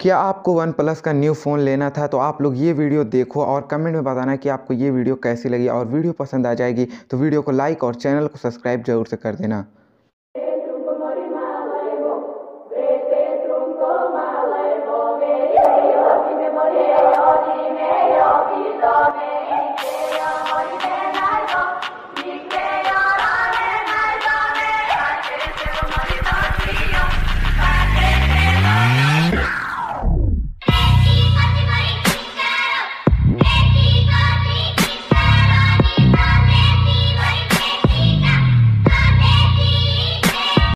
क्या आपको OnePlus का न्यू फ़ोन लेना था? तो आप लोग ये वीडियो देखो और कमेंट में बताना कि आपको ये वीडियो कैसी लगी और वीडियो पसंद आ जाएगी तो वीडियो को लाइक और चैनल को सब्सक्राइब ज़रूर से कर देना।